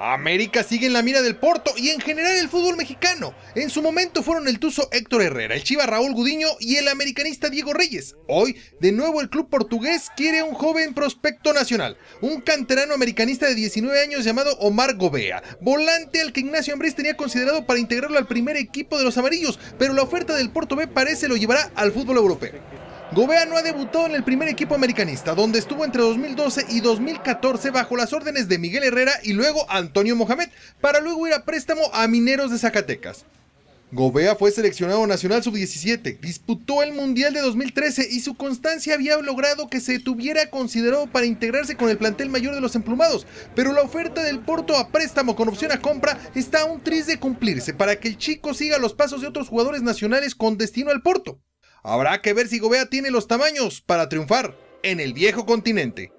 América sigue en la mira del Porto y en general el fútbol mexicano. En su momento fueron el Tuzo Héctor Herrera, el Chiva Raúl Gudiño y el americanista Diego Reyes. Hoy, de nuevo el club portugués quiere un joven prospecto nacional, un canterano americanista de 19 años llamado Omar Gobea, volante al que Ignacio Ambriz tenía considerado para integrarlo al primer equipo de los amarillos, pero la oferta del Porto B parece lo llevará al fútbol europeo. Gobea no ha debutado en el primer equipo americanista, donde estuvo entre 2012 y 2014 bajo las órdenes de Miguel Herrera y luego Antonio Mohamed, para luego ir a préstamo a Mineros de Zacatecas. Gobea fue seleccionado nacional sub-17, disputó el Mundial de 2013 y su constancia había logrado que se tuviera considerado para integrarse con el plantel mayor de los emplumados, pero la oferta del Porto a préstamo con opción a compra está aún triste de cumplirse para que el chico siga los pasos de otros jugadores nacionales con destino al Porto. Habrá que ver si Gobea tiene los tamaños para triunfar en el viejo continente.